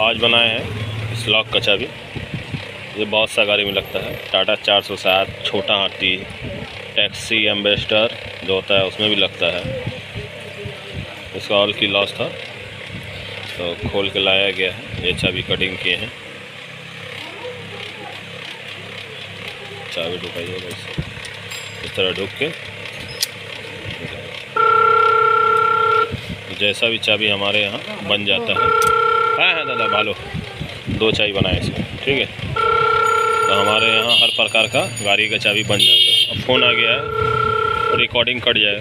आज बनाए हैं, इस लॉक का चाबी ये बहुत सा गाड़ी में लगता है। टाटा चार सौ सात, छोटा हाथी टैक्सी एम्बेसडर जो होता है, उसमें भी लगता है। इसका ऑल की लॉस था तो खोल के लाया गया है। ये चाबी कटिंग किए हैं। चाबी ढुकाइएगा इस तरह ढुक के। जैसा भी चाबी हमारे यहाँ बन जाता है। दादा भालो। दो चाय बनाए इसको ठीक है? तो हमारे यहाँ हर प्रकार का गाड़ी का चाबी बन जाता है। अब फ़ोन आ गया है रिकॉर्डिंग कट जाए।